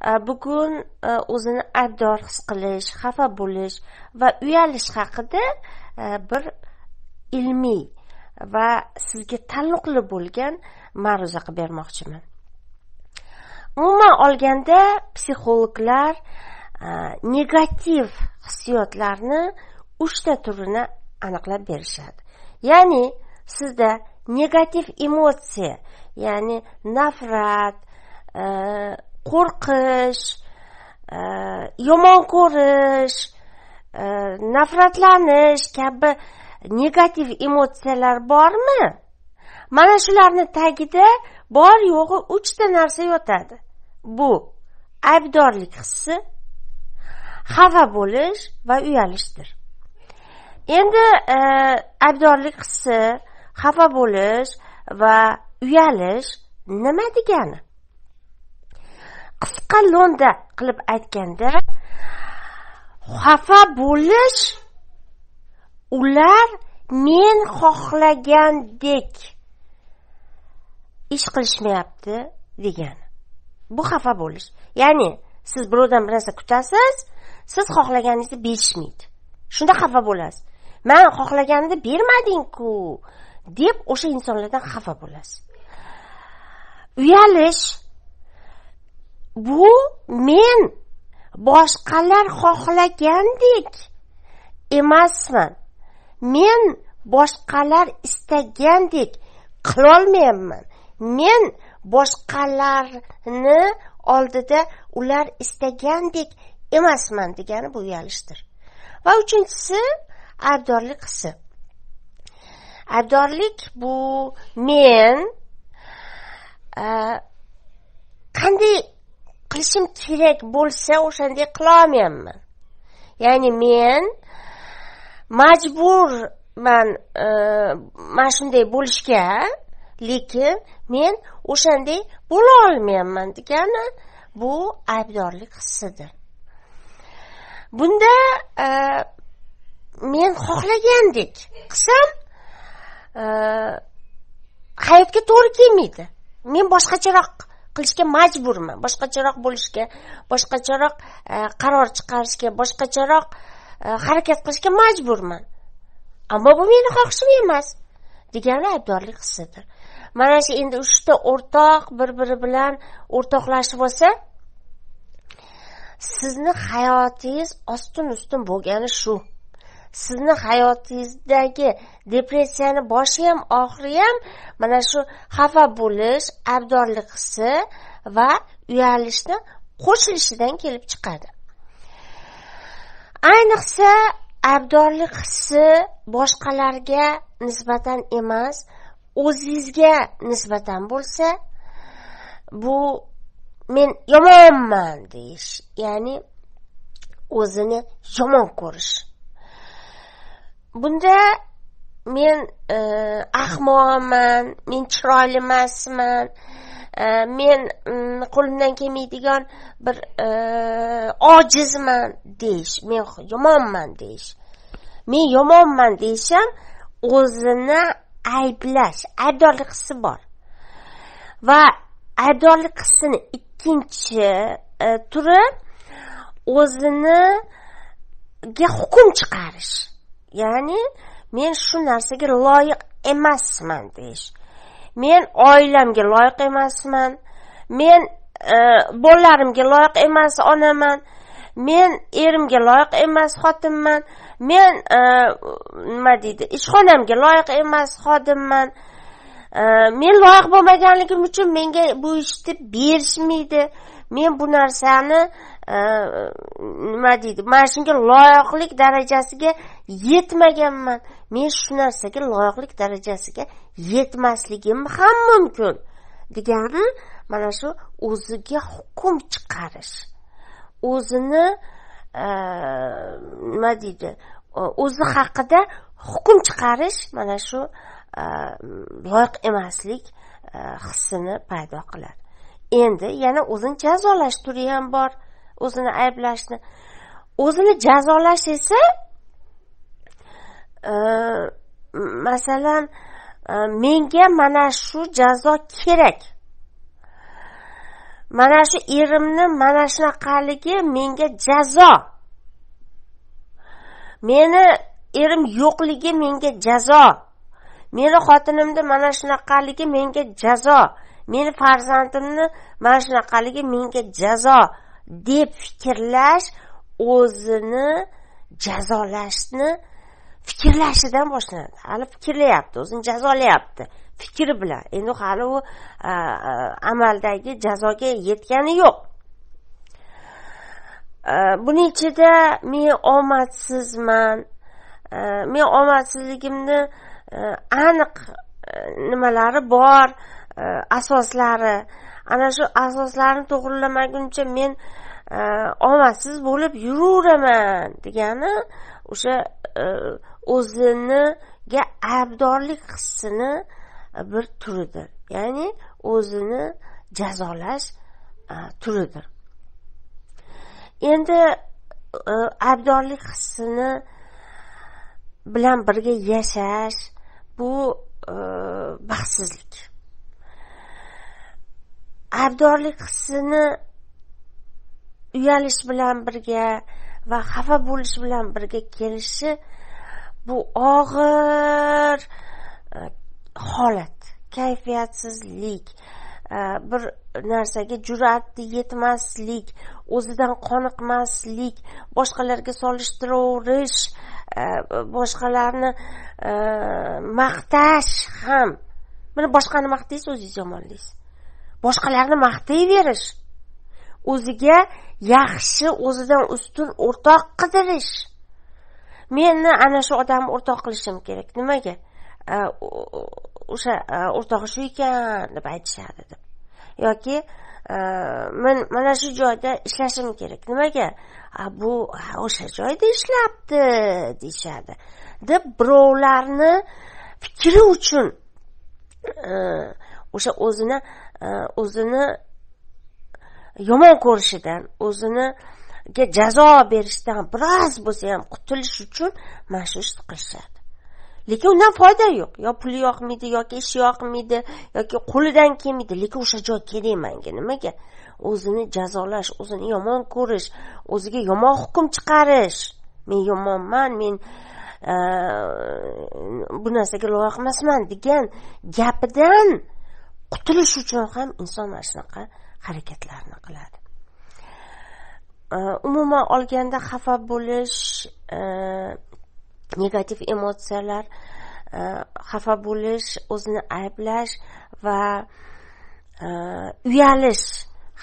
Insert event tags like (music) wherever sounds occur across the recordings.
Э, bugun э, o'zini aybdor his qilish xafa bo'lish va uyalish haqida э, bir ilmiy va sizga taalluqli bo'lgan ma'ruza qilib bermoqchiman. Umuman olganda psixologlar negativ hissiyotlarni uchta turini aniqlab berishadi. Ya'ni sizda negativ emotsiya ya'ni nafrat qo'rqish e, yomon ko'rish e, nafratlanish kabi negativ emotsiyalar bormi? Mana shularni tagida bor yo'g'i uchta narsa yotadi. Bu aybdorlik hissi xafa bo'lish va uyalishdir. Endi e, aybdorlik hissi xafa bo'lish va uyalish nima degani? Qisqa lo'nda qilib aytganda xafa bo'lish ular men xohlagandek ish qilishmayapti degani bu xafa bo'lish. Ya'ni siz birovdan bir narsa kutasiz siz xohlaganingizni berishmaydi. Shunda xafa bo'lasiz. Man xohlaganimni bermadingku deb o'sha insonlardan xafa bo'lasiz. Uyalish bu men. Boshqalar xohlagandek emasman. Men boshqalar istagandek qilolmayapman. Men boshqalarni oldida ular istagandek emasman degani bu uyalishdir va uchinchisi aybdorlik hissi. Aybdorlik bu men qanday qilishim kerak bo'lsa o'shanday qilolmayapman ya'ni men majburman e, mana shunday bo'lishga lekin men o'shanday bo'la olmayapman degani bu aybdorlik hissidir. Bunda e, men xohlagandek qilsam e, hayotga to'g'ri kelmaydi. Men boshqacharoq qilishga majburman boshqacharoq bo'lishga boshqacharoq e, qaror chiqarishga boshqacharoq e, harakat qilishga majburman ammo bu meni xohishim emas degani aybdorlik hissidir. Mana shu endi uchta o'rtoq bir biri bilan o'rtoqlashib olsa sizni hayotingiz ostin ustin bo'lgani shu. Sizni hayotingizdagi depressiyani boshi ham oxiri ham mana shu xafa bo'lish abdorlik hissi va uyalishni qo'shilishidan kelib chiqadi. Ayniqsa abdorlik hissi boshqalarga nisbatan emas o'zingizga nisbatan bo'lsa bu men yomonman deyish ya'ni o'zini yomon ko'rish. Bunda men e, ahmoqman men chiroyli emasman e, men mm, qo'limdan kelmaydigan bir e, ojizman deyish men yomonman deyish. Men yomonman deyish ham o'zini ayblash aybdorlik hissi bor. Va aybdorlik hissini ikkinchi e, turi o'ziniga hukm chiqarish. Ya'ni men shu narsaga loyiq emasman deyish. Men oilamga loyiq emasman. Men e, bolalarimga loyiq emas onaman. Men erimga loyiq emas xotinman. Men e, nima deydi ishxonamga loyiq emas xodimman. E, men loyiq bo'lmaganligim uchun menga bu ishni berishmaydi. Men bu narsani e, nima deydi mana shunga loyiqlik darajasiga yetmaganman. Men shu narsaga loyiqlik darajasiga yetmasligim ham mumkin. Degani mana shu o'ziga hukm chiqarish. O'zini e, nima deydi o'zi haqida hukm chiqarish mana shu e, loyiq emaslik e, hissini paydo qiladi. Endi yana o'zini jazolash turi ham bor. O'zini ayblashni. O'zini jazolash esa Э, masalan э, menga mana shu jazo kerak. Mana shu erimni mana shunaqaligi menga jazo. Meni erim yo'qligi menga jazo. Meni xotinimni mana shunaqaligi menga jazo. Meni farzandimni mana shunaqaligi menga jazo. Deb fikrlash o'zini jazolashni fikrlashidan boshlanadi. Hali fikrlayapti o'zini jazolayapti. Fikri bilan. Endi hali u amaldagi jazoga yetgani yo'q. Buning ichida men omadsizman. Men omadsizligimni aniq nimalari bor asoslari. Ana shu asoslarni to'g'rilamaguncha men omadsiz bo'lib yuraveraman degani o'sha o'ziniga aybdorlik hissini bir turidir. Ya'ni o'zini jazolash turidir. Endi e, aybdorlik hissini bilan birga yashash bu e, baxtsizlik. Aybdorlik hissini uyalish bilan birga va xafa bo'lish bilan birga kelishi bu og'ir e, holat kayfiyatsizlik e, bir narsaga jur'ati yetmaslik o'zidan qoniqmaslik boshqalarga solishtiraoverish e, boshqalarni maqtash ham. Mana boshqani maqtaysiz o'zingiz yomonlaysiz boshqalarni maqtayverish. O'ziga yaxshi o'zidan ustun o'rtoq qidirish. Meni ana shu odamni o'rtoq qilishim kerak. Nimaga? O'sha o'rtog'i shu ekan deb aytishadi deb. Yoki men mana shu joyda ishlashim kerak. Nimaga? Bu o'sha joyda ishlabdi deyishadi. Deb birovlarni fikri uchun o'sha o'zini o'zini yomon ko'rishidan o'zini ga jazo berishdan biroz bo'lsa ham qutulish uchun mana shu ishni qilishadi. Lekin undan foyda yo'q. Yo puli yoqmaydi yoki ishi yoqmaydi yoki qo'lidan kelmaydi. Lekin o'sha joy kerak manga. Nimaga? O'zini jazolash o'zini yomon ko'rish o'ziga yomon hukm chiqarish. Men yomonman men e, bu narsaga loyiq emasman degan gapidan qutulish uchun ham inson mana shunaqa harakatlarni qiladi. Э, umuman olganda xafa bo'lish э, negativ emotsiyalar э, xafa bo'lish o'zini ayblash va uyalish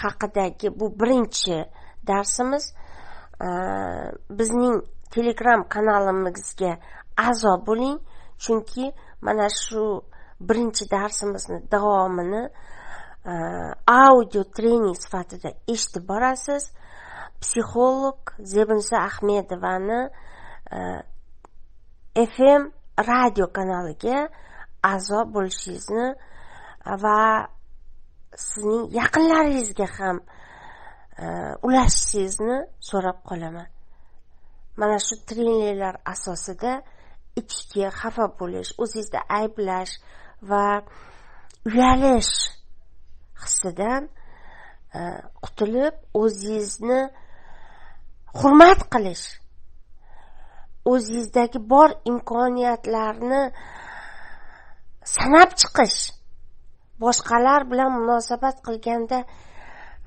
haqidagi bu birinchi darsimiz. Bizning telegram kanalimizga a'zo bo'ling chunki mana shu birinchi darsimizni davomini audio trening sifatida eshitib borasiz. Psixolog zebinsa ahmedovani fm radio kanaliga a'zo bo'lishingizni va sizning yaqinlaringizga ham ulashishingizni so'rab qolaman mana shu treninglar asosida ichki xafa bo'lish o'zingizni ayblash va uyalish hissidan qutulib o'zingizni hurmat qilish o'zingizdagi bor imkoniyatlarni sanab chiqish boshqalar bilan munosabat qilganda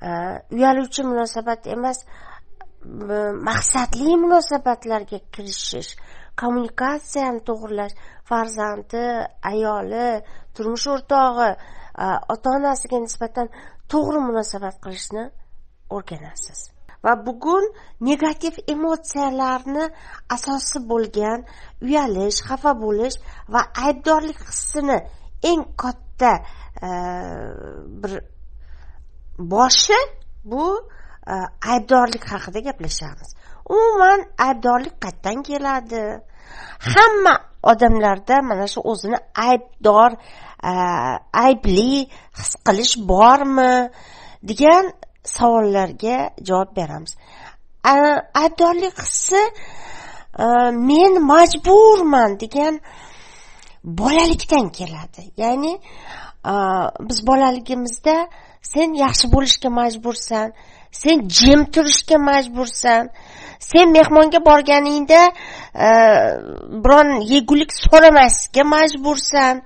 e, uyaluvchi munosabat emas maqsadli munosabatlarga kirishish kommunikatsiyani to'g'irlash farzandi ayoli turmush o'rtog'i e, ota onasiga nisbatan to'g'ri munosabat qilishni o'rganasiz. Va bugun negativ emotsiyalarni asosi bo'lgan uyalish xafa bo'lish va aybdorlik hissini eng katta e, bir boshi bu e, aybdorlik haqida gaplashamiz. Umuman aybdorlik qayerdan keladi? Hamma odamlarda mana shu o'zini aybdor e, aybli his qilish bormi? degan savollarga javob beramiz. Aybdorlik hissi e, men majburman degan bolalikdan keladi. Ya'ni e, biz bolaligimizda sen yaxshi bo'lishga majbursan sen jim turishga majbursan sen mehmonga borganingda e, biron yegulik so'ramaslikka majbursan.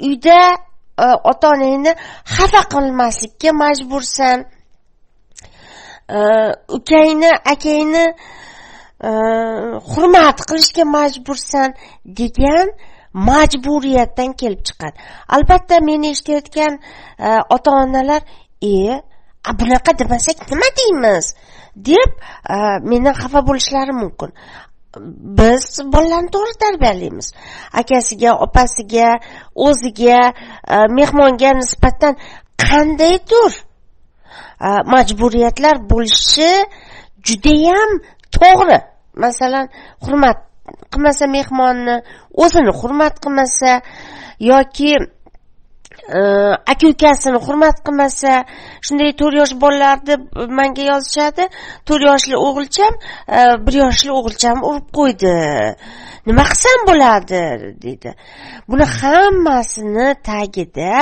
Uyda ota onangni xafa qilmaslikka majbursan. Ukangni akangni hurmat qilishga majbursan degan majburiyatdan kelib chiqadi albatta meni eshitayotgan ota onalar e bunaqa demasak nima deymiz? deb mendan xafa bo'lishlari mumkin. Biz bolalarni to'g'ri tarbiyalaymiz akasiga opasiga o'ziga e, mehmonga nisbatan qandaydir e, majburiyatlar bo'lishi judayam to'g'ri. Masalan hurmat qilmasa mehmonni o'zini hurmat qilmasa yoki aka ukasini hurmat qilmasa shunday to'rt yosh bolalarni manga yozishadi to'rt yoshli o'g'ilcham bir yoshli o'g'ilchamni urib qo'ydi nima qilsam bo'ladi deydi buni hammasini tagida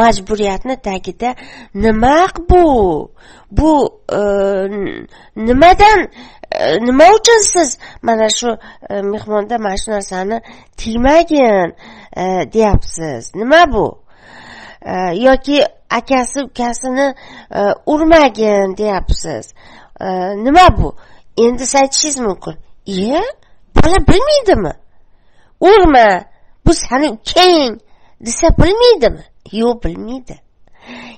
majburiyatni tagida nima bu bu e, nimadan e, nima uchun siz mana shu mehmonda mana shu narsani tiymagin deyapsiz nima bu Э, yoki akasi ukasini e, urmagin deyapsiz. E, nima bu? Endi siz aytishingiz mumkin. Iye bola bilmaydimi? Urma bu sani ukang desa bilmaydimi? Yo'q bilmaydi.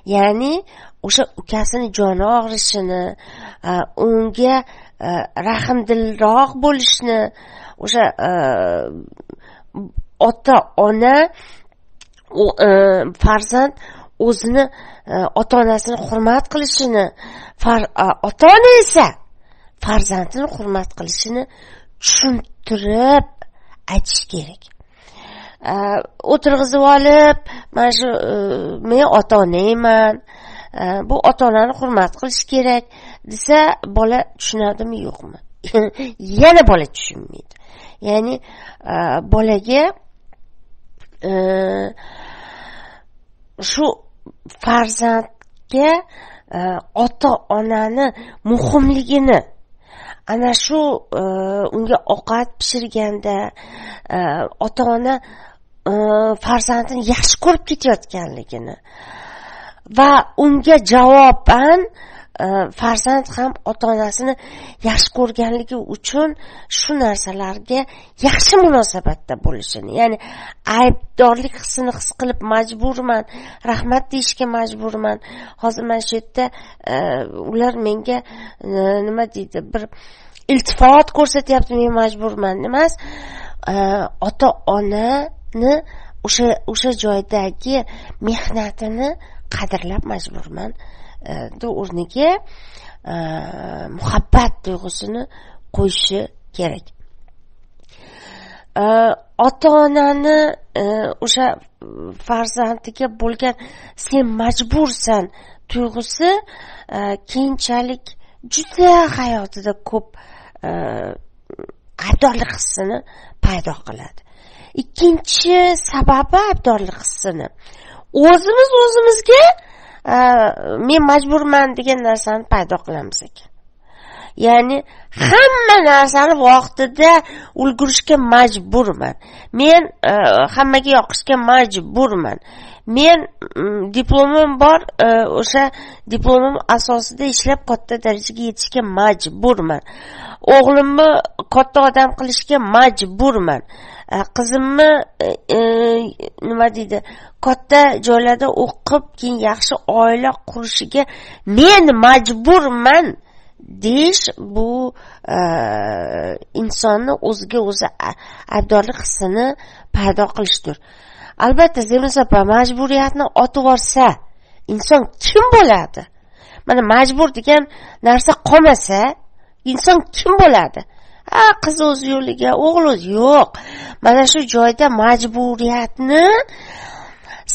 Ya'ni o'sha ukasini joni og'rishini e, unga rahmdilroq bo'lishni o'sha ota ona u e, farzand o'zini e, ota onasini hurmat qilishini ota ona esa farzandini hurmat qilishini tushuntirib aytish kerak. E, o'tirg'izib olib mana shu men ota onangman bu ota onani hurmat qilish kerak desa bola tushunadimi yo'qmi? (laughs) Yana bola tushunmaydi. Ya'ni bolaga shu farzandga e, ota onani muhimligini ana shu e, unga ovqat pishirganda e, ota ona farzandini yaxshi ko'rib ketayotganligini va unga javoban Э, farzand ham ota onasini yaxshi ko'rganligi uchun shu narsalarga yaxshi munosabatda bo'lishini ya'ni aybdorlik hissini his qilib majburman rahmat deyishga majburman. Hozir mana shu yerda e, ular menga e, nima deydi bir iltifot ko'rsatyapti men majburman emas. E, ota onani o'sha o'sha joydagi mehnatini qadrlab majburman. O'rniga e, muhabbat tuyg'usini qo'yishi kerak e, ota onani o'sha farzandiga bo'lgan sen majbursan tuyg'usi keyinchalik juda hayotida ko'p aybdorlik hissini paydo qiladi ikkinchi sababi aybdorlik hissini o'zimiz o'zimizga Э, men majburman degan narsani paydo qilamiz ekan. Ya'ni hamma narsani vaqtida ulgurishga majburman. Men e, hammaga yoqishga majburman. Men mm, diplomim bor e, o'sha diplomim asosida ishlab katta darajaga yetishga majburman. O'g'limni katta odam qilishga majburman. E, qizimni e, e, nima deydi katta joylarda o'qib keyin yaxshi oila qurishiga men majburman deyish bu insonni o'ziga o'zi aybdorlik hissini paydo qilishdir. Albatta zerus opa majburiyatni otib yuborsa inson kim bo'ladi? Mana majbur degan narsa qolmasa inson kim bo'ladi? Ha qiz o'z yo'liga o'g'il yo'q. Mana shu joyda majburiyatni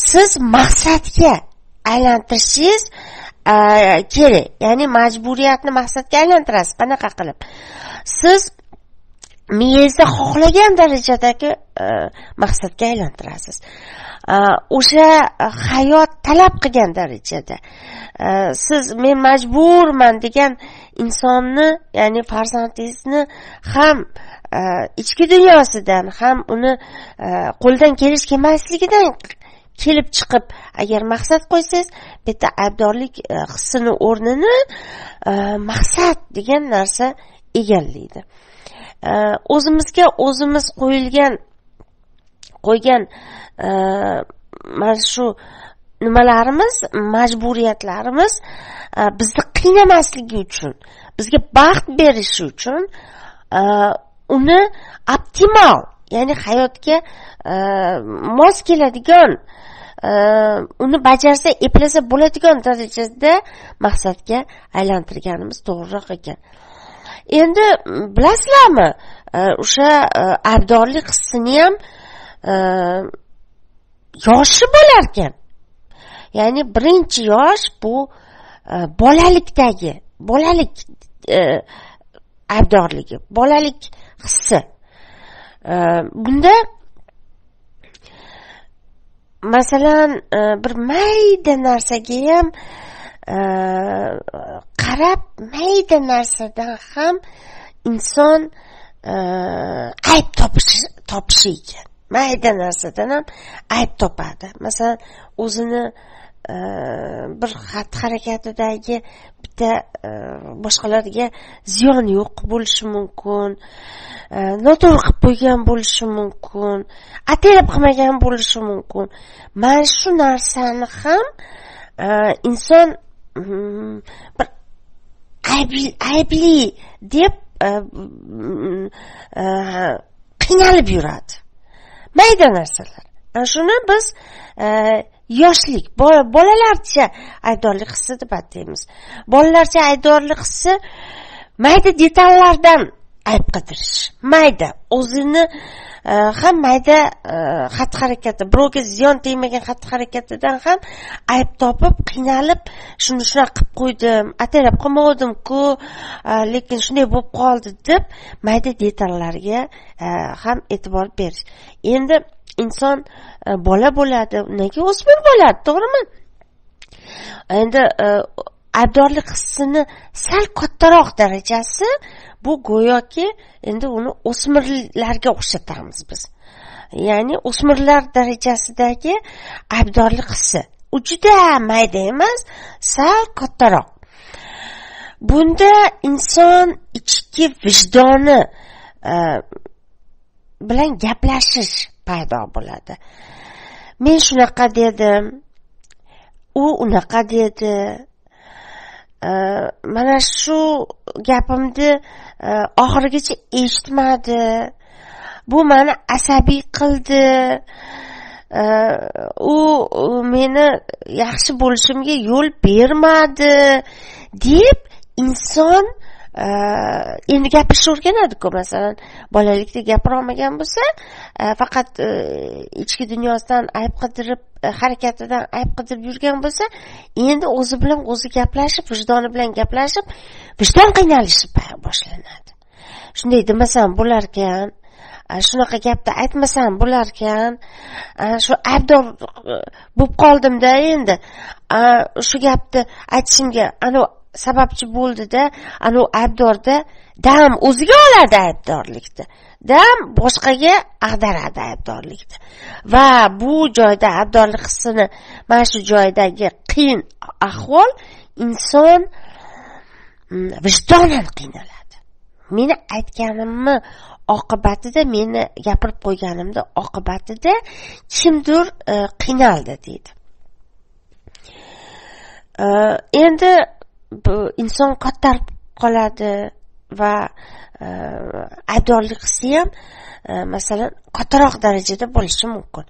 siz maqsadga aylantirishingiz kerak. Ya'ni majburiyatni maqsadga aylantirasiz. Qanaqa qilib? Siz miyangizda xohlagan darajadagi e, maqsadga aylantirasiz. E, o'sha hayot talab qilgan darajada e, siz men majburman degan insonni ya'ni farzandingizni ham ichki dunyosidan ham uni qo'ldan kelish kelmasligidan kelib chiqib agar maqsad qo'ysangiz bu yerda aybdorlik hissini o'rnini maqsad degan narsa egallaydi. Э, o'zimizga o'zimiz qo'yilgan qo'ygan э, mana shu nimalarimiz majburiyatlarimiz э, bizni qiynamasligi uchun bizga baxt berishi uchun uni optimal ya'ni hayotga mos keladigan uni bajarsa eplasa bo'ladigan darajada maqsadga aylantirganimiz to'g'riroq ekan. Endi bilasizlarmi e, o'sha e, abdorlik hissini ham e, yoshi bo'larkan. Ya'ni birinchi yosh bu bolalikdagi bolalik abdorligi bolalik hissi. Bunda masalan bir mayda narsaga ham qarab mayda narsadan ham inson e, ayb topishi topishi ekan. Mayda narsadan ham ayb topadi. Masalan o'zini e, bir xatti harakatidagi bitta e, boshqalarga ziyon yo'q bo'lishi mumkin noto'g'ri qilib qo'ygan bo'lishi mumkin ataylab qilmagan bo'lishi mumkin. Mana shu narsani ham inson mm, bir aybli deb qiynalib yuradi mayda narsalar ana shuni biz yoshlik bolalarcha aybdorlik hissi deb ataymiz bolalarcha aybdorlik hissi mayda detallardan ayb qidirish. Mayda o'zini e, ham mayda e, xatti harakati birovga ziyon tegmagan xatti harakatidan ham ayb topib qiynalib shuni shunaqa qilib qo'ydim ataylab qilmovdimku e, lekin shunday bo'lib qoldi deb mayda detallarga ham e'tibor berish. Endi inson bola bo'ladi undan keyin o'smir bo'ladi to'g'rimi? Endi aybdorlik hissini sal kattaroq darajasi bu go'yoki endi uni o'smirlarga o'xshatamiz biz. Ya'ni o'smirlar darajasidagi aybdorlik hissi. U juda mayda emas sal kattaroq. Bunda inson ichki vijdoni e, bilan gaplashish paydo bo'ladi. Men shunaqa dedim u unaqa dedi Э, mana shu gapimni э, oxirigacha eshitmadi. Bu mani asabiy qildi. Э, u meni yaxshi bo'lishimga yo'l bermadi deb inson Э, endi gapirishni o'rganadiku masalan bolalikda gapirolmagan bo'lsa e, faqat e, ichki dunyosidan ayb qidirib e, harakatidan ayb qidirib yurgan bo'lsa endi o'zi bilan o'zi gaplashib vijdoni bilan gaplashib vijdon qiynalishi boshlanadi. Shunday demasam bo'larkan shunaqa gapni aytmasam bo'larkan shu aybdor bo'lib qoldimda endi shu gapni aytishimga anavi sababchi bo'ldida anavi aybdorda dam o'ziga oladi aybdorlikni. Dam boshqaga ag'daradi aybdorlikni. Va bu joyda aybdorlik hissini mana shu joydagi qiyin ahvol inson mm, vijdonan qiynaladi. Meni aytganimni oqibatida meni gapirib qo'yganimni oqibatida kimdir e, qiynaldi deydi. E, endi inson qattarib qoladi va e, aybdorlik hissi ham e, masalan kattaroq darajada bo'lishi mumkin.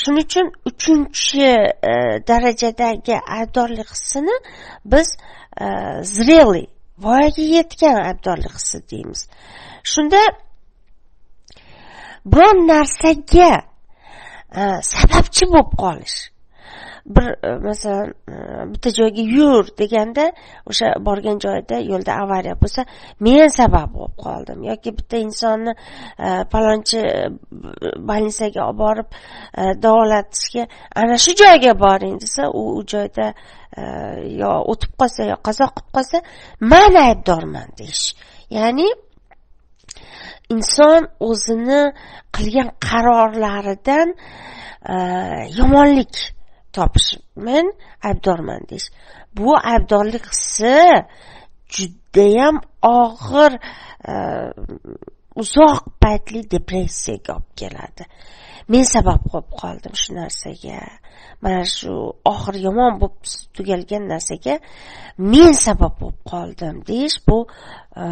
Shuning uchun uchinchi e, darajadagi aybdorlik hissini biz зрелый voyaga yetgan aybdorlik hissi deymiz. Shunda biron narsaga sababchi bo'lib qolish bir e, masalan e, bitta joyga yur deganda o'sha borgan joyida yo'lda avariya bo'lsa men sabab bo'lib qoldim. Yoki bitta insonni e, palonchi больницаga olib borib davolatishga ana shu joyga boring desa u u joyda yo o'tib qolsa yo qazo qilib qolsa man aybdorman deyish. Ya'ni inson o'zini qilgan qarorlaridan yomonlik topish men aybdorman deyish. Bu aybdorlik hissi judayam og'ir e, uzoq paytli depressiyaga olib keladi. Men sabab bo'lib qoldim shu narsaga. Mana shu oxiri yomon bo'lib tugalgan narsaga men sabab bo'lib qoldim deyish bu e,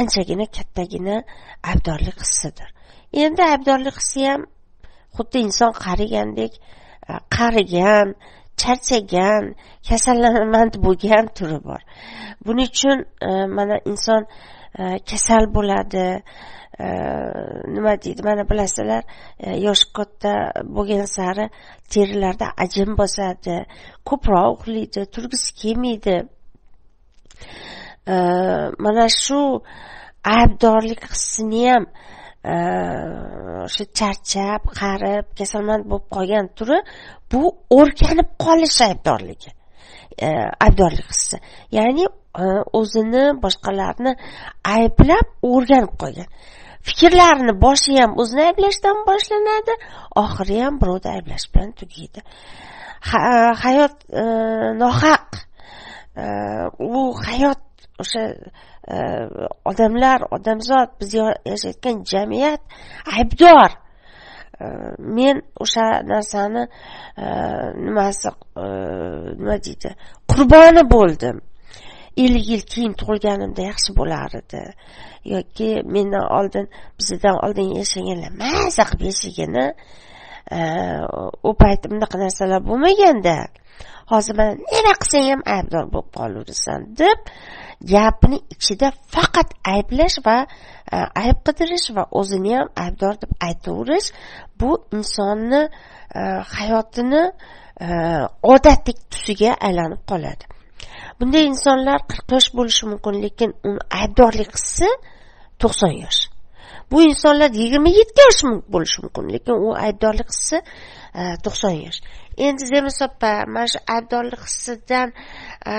anchagina kattagina aybdorlik hissidir. Endi aybdorlik hissi ham xuddi inson qarigandek e, qarigan charchagan kasallanmand bo'lgan turi bor. Buning uchun e, mana inson e, kasal bo'ladi. E, nima deydi? Mana bilasizlar yoshi katta bo'lgan sari terilarda ajin bosadi. Ko'proq uxlaydi turgisi kelmaydi. Mana shu aybdorlik hissini ham Э, o'sha charchab qarib kasalmand bo'lib qolgan turi bu o'rganib qolish aybdorligi. Э, aybdorlik hissi. Ya'ni e, o'zini boshqalarni ayblab o'rganib qolgan. Fikrlarini boshi ham o'zini ayblashdan boshlanadi oxiri ham birovni ayblash bilan tugaydi. E, hayot e, nohaq. U hayot o'sha e, odamlar odamzod biz yashayotgan jamiyat aybdor. E, men o'sha narsani e, nimasi nima deydi qurboni bo'ldim. Ellik yil keyin tug'ilganimda yaxshi bo'lar edi yoki mendan oldin bizdan oldin yashaganlar maza qilib yashagani Э, u payt bunaqa narsalar bo'lmaganda hozir mana nima qilsang ham aybdor bo'lib qolaverasan deb gapini ichida faqat ayblash va e, ayb qidirish va o'zini ham aybdor deb aytaverish bu insonni e, hayotini e, odatdek tusiga aylanib qoladi. Bunday insonlar qirq yosh bo'lishi mumkin lekin uni aybdorlik hissi to'qson yosh. Bu insonlar yigirma yetti yosh bo'lishi mumkin lekin u aybdorlik hissi e, to'qson yosh. Endi zemiz opa mana shu aybdorlik hissidan e,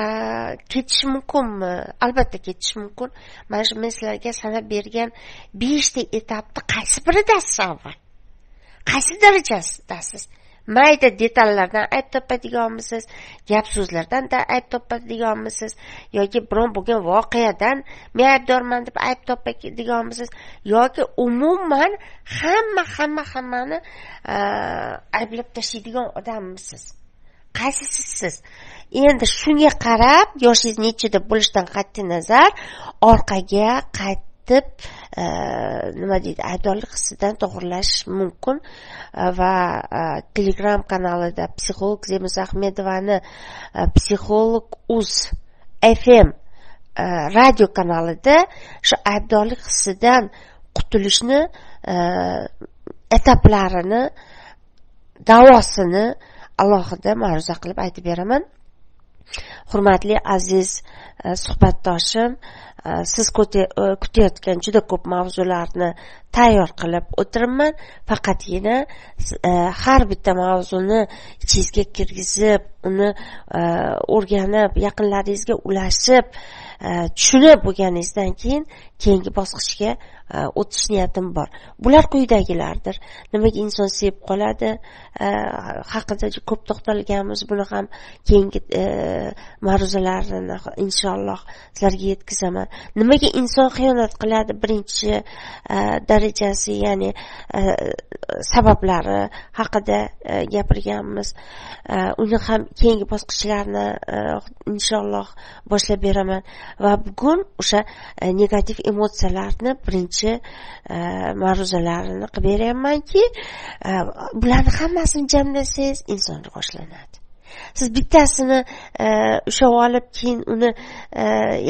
ketish mumkinmi? Albatta ketish mumkin. Mana shu men sizlarga sanab bergan beshta etapni qaysi biridasiz avval qaysi darajasidasiz mayda detallardan ayb topadiganmisiz gap so'zlardan da ayb topadiganmisiz yoki biron bo'lgan voqeadan men aybdorman deb ayb topadiganmisiz yoki umuman hamma hamma hammani e, ayblab tashlaydigan odammisiz qaysisi siz endi shunga qarab yoshingiz nechida bo'lishidan qat'iy nazar orqaga qaytib nima deydi aybdorlik hissidan to'g'irlash mumkin va telegram kanalida psixolog zemiz ahmedovani psixolog uz fm radio kanalida shu aybdorlik hissidan qutulishni etaplarini davosini alohida ma'ruza qilib aytib beraman hurmatli aziz e, suhbatdoshim e, siz e, kutayotgan juda ko'p mavzularni tayyor qilib o'tiribman. Faqatgina har bitta mavzuni ichingizga kirgizib uni o'rganib yaqinlaringizga ulashib tushunib bo'lganingizdan keyin keyingi bosqichga E, o'tish niyatim bor. Bular quyidagilardir. Nimaga inson sevib qoladi? E, haqida ko'p to'xtalganmiz. Buni ham keyingi e, ma'ruzalarini inshaalloh sizlarga yetkazaman. Nimaga inson xiyonat qiladi? Birinchi darajasi ya'ni sabablari haqida gapirganmiz. Uni ham keyingi bosqichlarini inshaalloh boshlab beraman. Va bugun o'sha negativ emotsiyalarni birinchi E, ma'ruzalarini qilib beryapmanki e, bularni hammasini jamlasangiz inson rivojlanadi siz bittasini e, ushlab olib keyin uni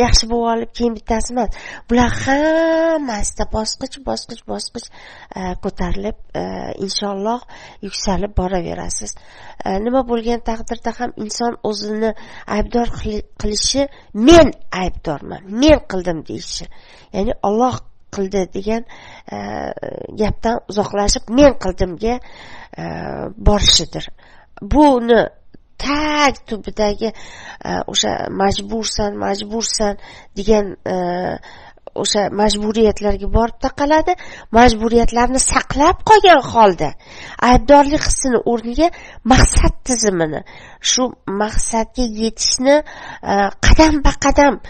yaxshi bo'lib olib keyin bittasi emas bular hammasida bosqich bosqich bosqich ko'tarilib inshaalloh yuksalib boraverasiz. Nima bo'lgan taqdirda ham inson o'zini aybdor qilishi men aybdorman men qildim deyishi ya'ni olloh qildi degan e, gapdan uzoqlashib men qildimga e, borishidir. Buni tag tubidagi e, o'sha majbursan majbursan degan o'sha majburiyatlarga borib taqaladi. Majburiyatlarni saqlab qolgan holda aybdorlik hissini o'rniga maqsad tizimini shu maqsadga yetishni qadam ba qadam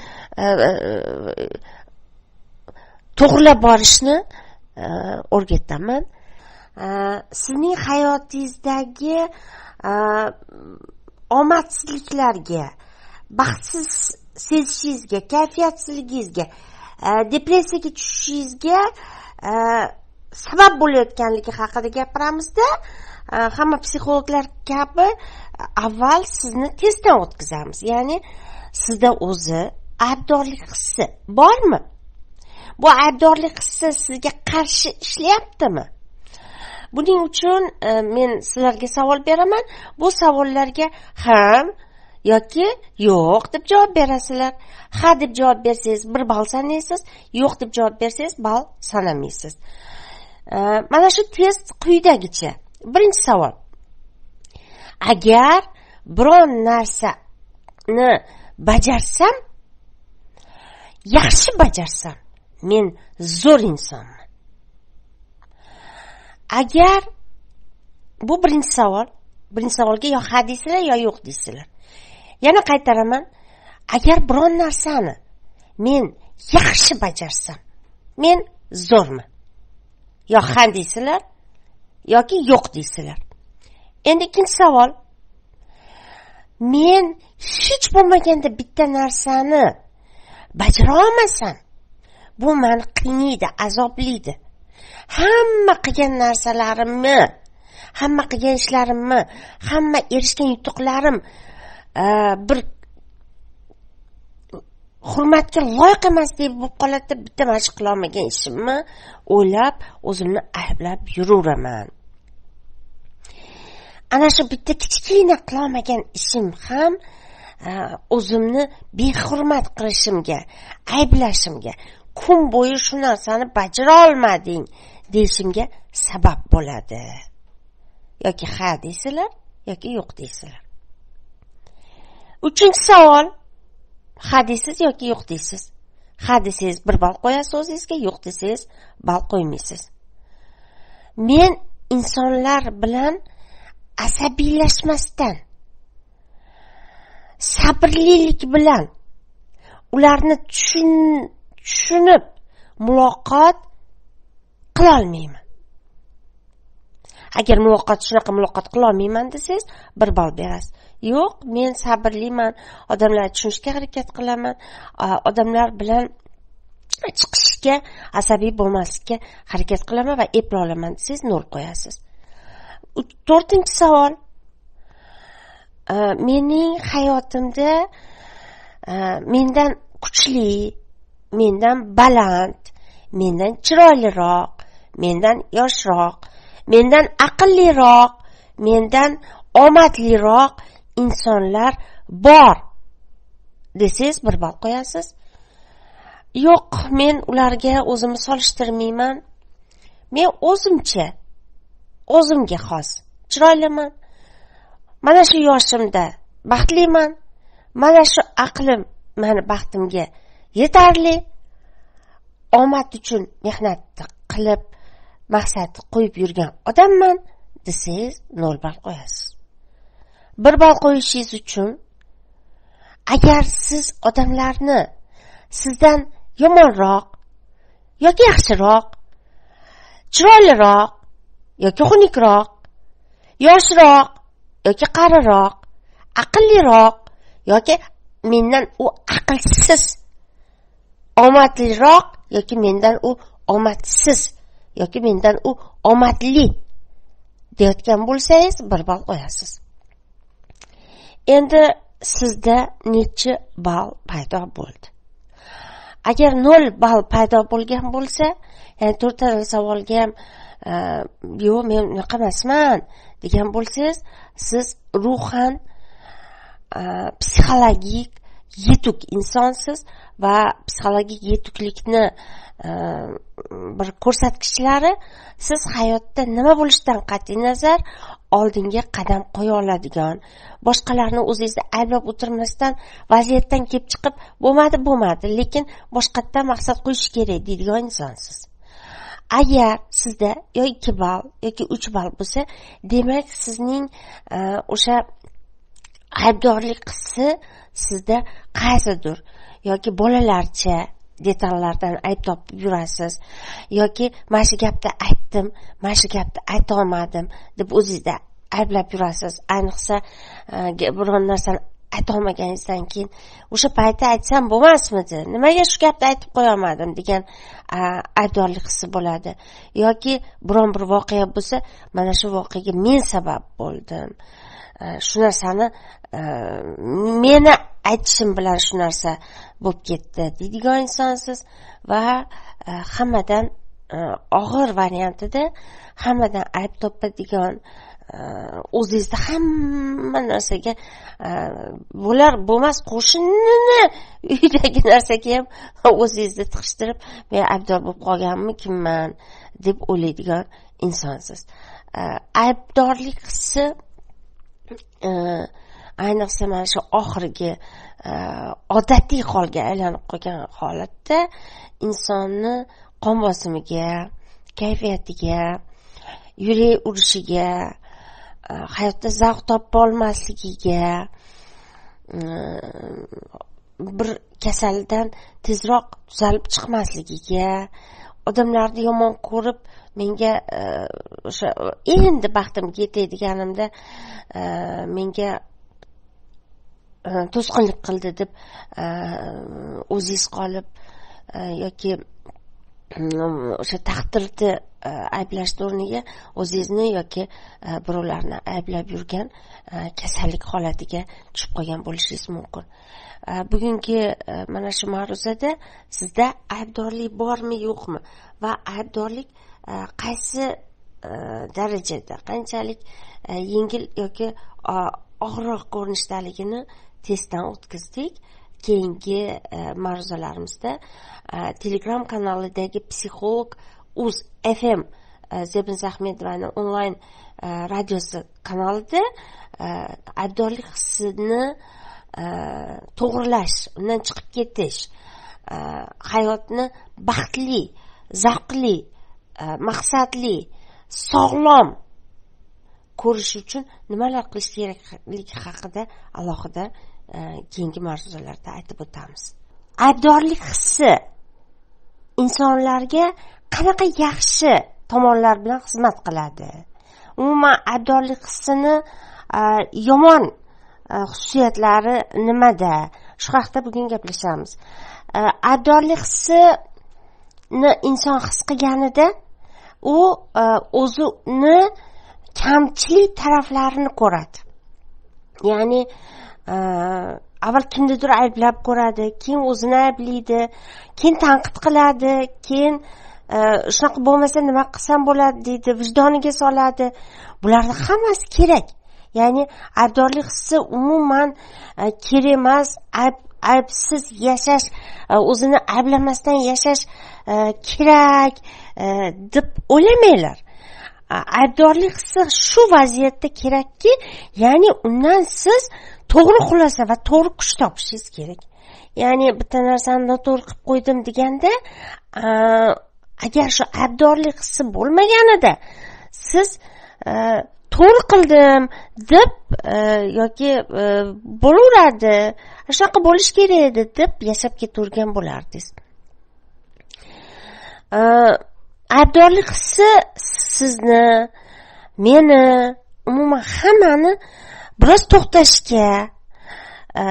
to'g'irlab borishni e, o'rgataman. E, sizning hayotingizdagi e, omadsizliklarga baxtsiz sezishingizga kayfiyatsizligingizga depressiyaga tushishingizga sabab bo'layotganligi haqida gapiramizda. Hamma psixologlar kabi avval sizni testdan o'tkazamiz. Ya'ni sizda o'zi aybdorlik hissi bormi? Bu aybdorlik hissi sizga qarshi ishlayaptimi? Buning uchun e, men sizlarga savol beraman. Bu savollarga ham yoki yo'q deb javob berasizlar. Ha deb javob bersangiz bir ball sanaysiz yo'q deb javob bersangiz ball sanamaysiz. E, mana shu test quyidagicha. Birinchi savol. Agar biron narsani bajarsam yaxshi bajarsam men zo'r insonman agar bu birinchi savol birinchi savolga yo ha deysizlar yo yo'q deysizlar. Yana qaytaraman. Agar biron narsani men yaxshi bajarsam men zo'rman yo ha deysizlar yoki yo'q deysizlar. Endi ikkinchi savol. Men hech bo'lmaganda bitta narsani bajara olmasam bu mani qiynaydi azoblaydi hamma qilgan narsalarimni hamma qilgan ishlarimni hamma erishgan yutuqlarim e, bir hurmatga loyiq emasdek bo'lib qoladi bitta mana shu qilolmagan ishimni o'ylab o'zimni ayblab yuraveraman. Ana shu bitta kichkina qilolmagan ishim ham e, o'zimni behurmat qilishimga ayblashimga kun bo'yi shu narsani bajara olmading deyishimga sabab bo'ladi. Yoki ha deysizlar yoki yo'q deysizlar. Uchinchi savol. Ha deysiz yoki yo'q deysiz? Ha desangiz bir ball qo'yasiz o'zingizga yo'q desangiz ball qo'ymaysiz. Men insonlar bilan asabiylashmasdan sabrlilik bilan ularni tushun tushunib muloqot qilolmayman. Agar muloqot shunaqa muloqot qilolmayman desangiz bir ball berasiz. Yo'q men sabrliman odamlarni tushunishga harakat qilaman odamlar bilan chiqishga asabiy bo'lmaslikka harakat qilaman va eplay olaman desangiz nol qo'yasiz. To'rtinchi savol. Mening hayotimda mendan kuchli mendan baland mendan chiroyliroq mendan yoshroq mendan aqlliroq mendan omadliroq insonlar bor. Desangiz bir ball qo'yasiz. Yo'q men ularga o'zimni solishtirmayman. Men o'zimcha o'zimga xos chiroyliman. Mana shu yoshimda baxtliman. Mana shu aqlim mani baxtimga yetarli. Omad uchun mehnat qilib maqsad qo'yib yurgan odamman desangiz nol ball qo'yasiz. Bir ball qo'yishingiz uchun agar siz odamlarni sizdan yomonroq yoki yaxshiroq chiroyliroq yoki xunukroq yoshroq yoki qariroq aqlliroq yoki mendan u aqlsiz omadliroq yoki mendan u omadsiz yoki mendan u omadli deyotgan bo'lsangiz bir ball qo'yasiz endi sizda nechi ball paydo bo'ldi? Agar nol ball paydo bo'lgan bo'lsa ya'ni to'rtta savolga ham e, yo'q men unaqa emasman degan bo'lsangiz siz ruhan e, psixologik yetuk insonsiz va psixologik yetuklikni e, bir ko'rsatkichlari siz hayotda nima bo'lishidan qat'iy nazar oldinga qadam qo'ya oladigan boshqalarni o'zingizni ayblab o'tirmasdan vaziyatdan kelib chiqib bo'lmadi bo'lmadi lekin boshqatdan maqsad qo'yish kerak deydigan insonsiz. Agar sizda yo ikki ball yoki uch ball bo'lsa demak sizning e, o'sha aybdorlik hissi sizda qaysidir yoki bolalarcha detallardan ayb topib yurasiz yoki mana shu gapni aytdim mana shu gapni aytolmadim deb o'zingizda ayblab yurasiz. Ayniqsa e, biron narsani aytolmaganingizdan keyin o'sha paytda aytsam bo'lmasmidi? Nimaga shu gapni aytib qo'yolmadim degan e, aybdorlik hissi bo'ladi. Yoki biron bir voqea bo'lsa mana shu voqeaga men sabab bo'ldim. E, shu narsani meni aytishim bilan shu narsa bo'lib ketdi deydigan insonsiz va e, hammadan e, og'ir variantida hammadan ayb topadigan e, o'zingizda hamma narsaga bo'lar bo'lmas qo'shnini (laughs) uydagi narsaga ham o'zingizni tiqishtirib men aybdor bo'lib qolganmikinman? deb o'ylaydigan insonsiz. Aybdorlik hissi ayniqsa mana shu oxirgi e, odatiy holga aylanib qolgan holatda insonni qon bosimiga kayfiyatiga yurak urishiga e, hayotda zavq topolmasligiga e, bir kasaldan tezroq tuzalib chiqmasligiga odamlarni yomon ko'rib menga o'sha endi baxtim yetay deganimda menga to'sqinlik qildi deb o'zingiz qolib yoki o'sha taqdirni ayblashni o'rniga o'zingizni yoki birovlarni ayblab yurgan kasallik holatiga tushib qolgan bo'lishingiz mumkin bugungi mana shu ma'ruzada sizda aybdorlik bormi yo'qmi va aybdorlik qaysi darajada qanchalik yengil yoki og'irroq ko'rinishdaligini testdan o'tkazdik. Keyingi e, ma'ruzalarimizda e, telegram kanalidagi psixolog uz fm e, zebin ahmedovani onlayn radiosi kanalida aybdorlik hissini to'g'irlash undan chiqib ketish hayotni baxtli zavqli maqsadli sog'lom ko'rish uchun nimalar qilish kerakligi haqida alohida e, keyingi mavzularda aytib o'tamiz. Aybdorlik hissi. Insonlarga qanaqa yaxshi tomonlar bilan xizmat qiladi? Umuman aybdorlik hissini e, yomon e, xususiyatlari nimada? Shu haqida bugun gaplashamiz. Aybdorlik hissini inson his qilganida u o'zini kamchilik taraflarini ko'radi. Ya'ni e, avval kimnidir ayblab ko'radi keyin o'zini ayblaydi keyin tanqid qiladi keyin e, shunaqa bo'lmasa nima qilsam bo'ladi deydi vijdoniga soladi. Bularni hammasi kerak. Ya'ni aybdorlik hissi umuman e, kerak emas ayb aybsiz yashash e, o'zini ayblamasdan yashash kerak deb o'ylamanglar aybdorlik hissi shu vaziyatda kerakki ya'ni undan siz to'g'ri xulosa va to'g'ri kuch topishingiz kerak. Ya'ni bitta narsani noto'g'ri qilib qo'ydim deganda agar shu aybdorlik hissi bo'lmaganida siz to'g'ri qildim deb yoki bo'laveradi shunaqa bo'lishi kerak edi deb yashab ketavergan bo'lardingiz. Aybdorlik hissi sizni meni umuman hammani biroz to'xtashga e,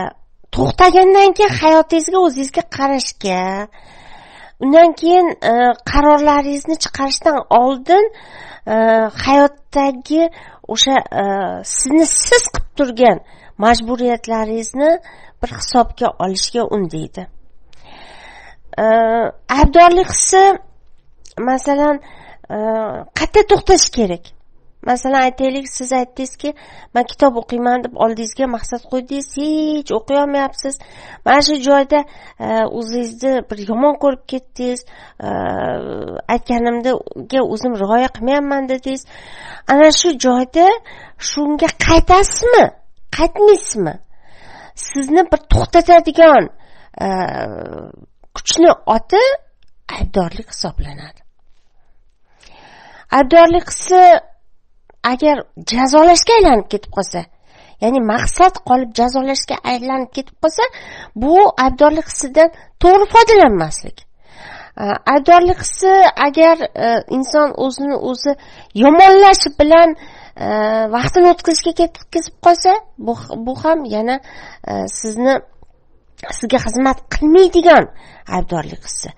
to'xtagandan keyin hayotingizga o'zingizga qarashga undan keyin e, qarorlaringizni chiqarishdan oldin e, hayotdagi o'sha sizni siz qilib turgan majburiyatlaringizni bir hisobga olishga undaydi. Aybdorlik hissi masalan e, qayerda to'xtash kerak? Masalan aytaylik siz aytdingizki man kitob o'qiyman deb oldingizga maqsad qo'ydingiz hech o'qiy olmayapsiz mana shu joyda e, o'zingizni bir yomon ko'rib ketdingiz e, aytganimga o'zim rioya qilmayapman dedingiz. Ana shu joyda shunga qaytasizmi? Qaytmaysizmi? Sizni bir to'xtatadigan kuchni oti aybdorlik hisoblanadi. Aybdorlik hissi agar jazolashga aylanib ketib qolsa ya'ni maqsad qolib jazolashga aylanib ketib qolsa bu aybdorlik hissidan to'g'ri foydalanmaslik. Aybdorlik hissi agar e, inson o'zini o'zi yomonlash bilan e, vaqtini o'tkazishga ketkazib qolsa bu bu ham yana e, sizni sizga xizmat qilmaydigan aybdorlik hissi.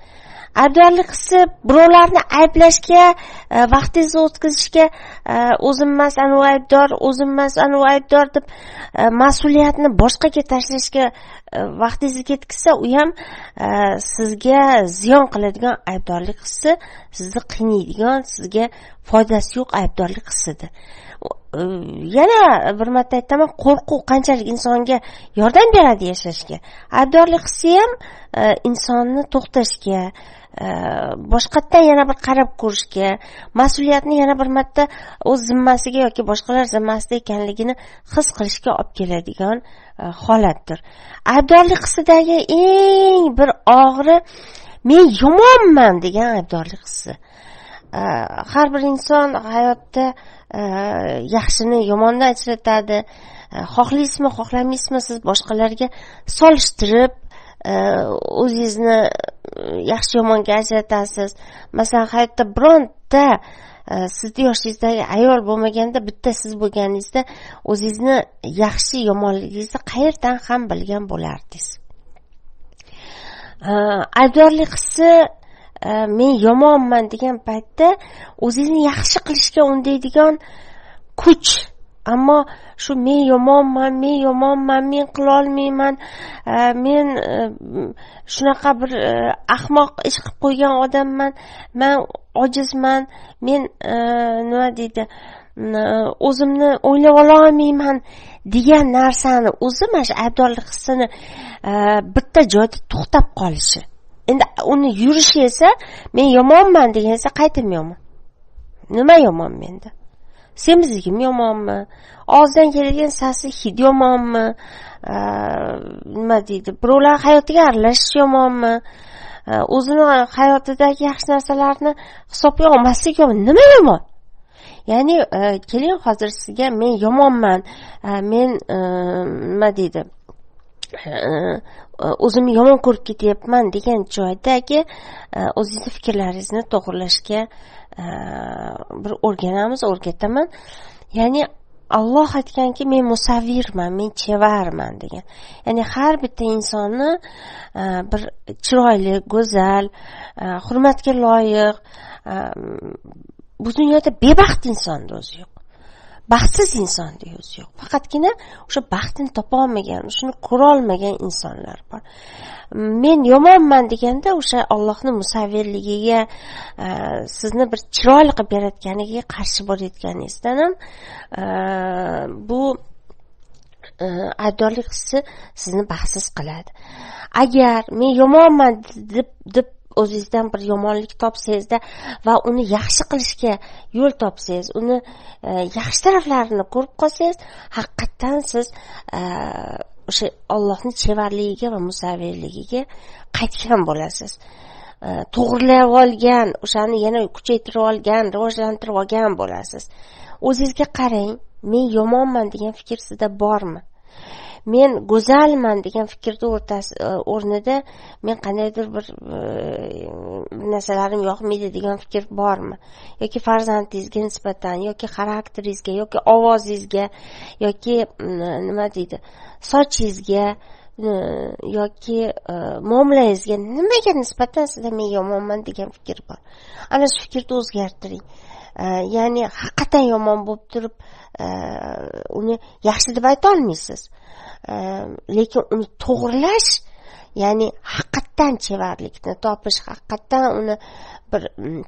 Aybdorlik hissi birovlarni ayblashga e, vaqtingizni o'tkazishga e, o'zim emas anavi aybdor o'zim emas anavi aybdor deb e, mas'uliyatni boshqaga tashlashga vaqtingizni ketkazsa u ham sizga ziyon qiladigan aybdorlik hissi sizni qiynaydigan sizga foydasi yo'q aybdorlik hissidir yana bir marta aytaman qo'rquv qanchalik insonga yordam beradi yashashga. Aybdorlik hissi ham insonni to'xtashga Э, boshqatdan yana bir qarab ko'rishga mas'uliyatni yana bir marta o'z zimmasiga yoki boshqalar zimmasida ekanligini his qilishga olib keladigan e, holatdir. Aybdorlik hissidagi eng bir og'iri men yomonman degan aybdorlik hissi. E, har bir inson hayotda e, yaxshini yomondan ajratadi. Xohlaysizmi xohlamaysizmi siz boshqalarga solishtirib o'zingizni yaxshi yomonga ajratasiz. Masalan hayotda bironta e, sizni yoshingizdagi ayol bo'lmaganda bitta siz bo'lganingizda o'zingizni yaxshi yomonligingizni qayerdan ham bilgan bo'lardingiz? E, aybdorlik hissi e, men yomonman degan paytda o'zingizni yaxshi qilishga undaydigan kuch ammo shu men yomonman men yomonman men qilolmayman. Men e, shunaqa bir e, ahmoq ish qilib qo'ygan odamman. Man ojizman. Men e, nima deydi o'zimni o'ylab ololmayman degan narsani o'zi mana shu aybdorlik hissini bitta joyda to'xtab qolishi. Endi uni yurishi esa men yomonman degan esa qaytim yomon nima yomon menda? Semizligim yomonmi og'zidan keladigan sassiq hid yomonmi e, nima deydi birovlar hayotiga aralashish yomonmi e, o'zini hayotidagi yaxshi narsalarni hisobga olmaslik yomon nima yomon? Ya'ni e, keling hozir sizga men yomonman men nima deydi Э, э, o'zimni yomon ko'rib ketyapman degan joydagi э, o'zingizni fikrlaringizni to'g'irlashga bir o'rganamiz o'rgataman. Ya'ni alloh aytganki men musavvirman men chevarman degan. Ya'ni har bitta insonni e, bir chiroyli go'zal e, hurmatga loyiq e, bu dunyoda bebaxt insonni o'zi yo'q. Baxtsiz inson o'zi yo'q faqatgina o'sha baxtini topolmagan shuni ko'rolmagan insonlar bor. Men yomonman deganda o'sha ollohni musavvirligiga e, sizni bir chiroyli qilib yaratganiga qarshi borayotganingizdan ham e, bu e, aybdorlik hissi sizni baxtsiz qiladi. Agar men yomonman deb deb o'zingizdan bir yomonlik topsangizda va uni yaxshi qilishga yo'l topsangiz uni e, yaxshi taraflarini ko'rib qolsangiz haqiqatdan siz e, o'sha ollohni chevarligiga va musavvirligiga qaytgan bo'lasiz. E, To'g'irlab olgan o'shani yana kuchaytirib olgan rivojlantirib olgan bo'lasiz. O'zingizga qarang men yomonman degan fikr sizda bormi? Men go'zalman degan fikrni o'rtasi e, o'rnida men qandaydir e, bir narsalarim yoqmaydi degan fikr bormi? Yoki farzandingizga nisbatan yoki xarakteringizga yoki ovozingizga yoki nima deydi sochingizga yoki e, muomalangizga nimaga nisbatan sizda men yomonman degan fikr bor. Ana shu fikrni o'zgartiring. Ya'ni haqiqatdan yomon bo'lib turib Э, uni yaxshi deb aytolmaysiz э, lekin uni to'g'irlash ya'ni haqiqatdan chevarlikni topish haqiqatdan uni bir mm,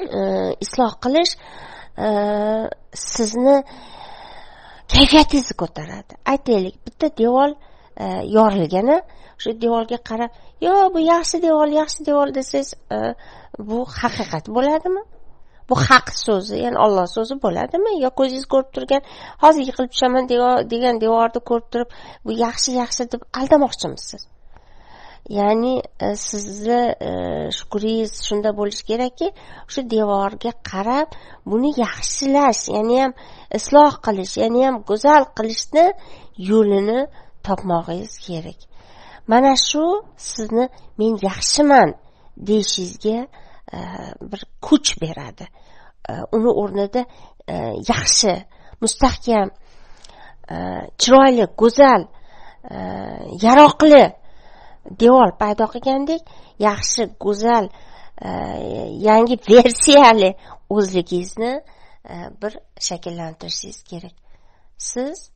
e, isloh qilish e, sizni kayfiyatingizni ko'taradi. Aytaylik bitta devor e, yorilgani o'sha devorga qarab yo bu yaxshi devor yaxshi devor desangiz bu haqiqat bo'ladimi? Bu haq so'zi ya'ni olloh so'zi bo'ladimi? Yo ko'zingiz ko'rib turgan hozir yiqilib tushaman degan devorni ko'rib turib bu yaxshi yaxshi deb aldamoqchimisiz? Ya'ni e, sizni e, shukringiz shunda bo'lishi kerakki o'sha devorga qarab buni yaxshilash ya'ni ham isloh qilish ya'ni ham go'zal qilishni yo'lini topmog'ingiz kerak. Mana shu sizni men yaxshiman deyishingizga E, bir kuch beradi. E, uni o'rnida e, yaxshi mustahkam chiroyli go'zal yaroqli devor paydo qilgandek yaxshi go'zal yangi versiyali o'zligingizni bir shakllantirishingiz kerak. Siz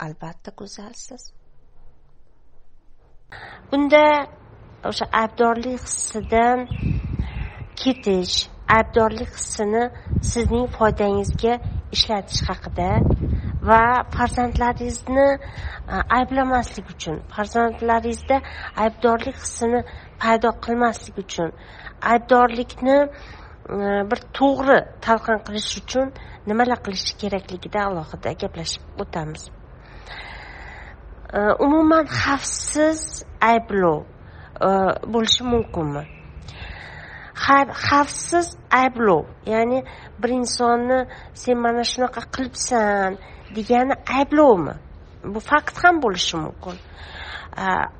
albatta go'zalsiz. Bunda o'sha aybdorlik hissidan ketish aybdorlik hissini sizning foydangizga ishlatish haqida va farzandlaringizni ayblamaslik uchun farzandlaringizda aybdorlik hissini paydo qilmaslik uchun aybdorlikni e, bir to'g'ri talqin qilish uchun nimalar qilish kerakligida alohida gaplashib o'tamiz. E, umuman xavfsiz ayblov e, bo'lishi mumkinmi? Xavfsiz ayblov. Ya'ni bir insonni sen mana shunaqa qilibsan degani ayblovmi? Bu fakt ham bo'lishi mumkin.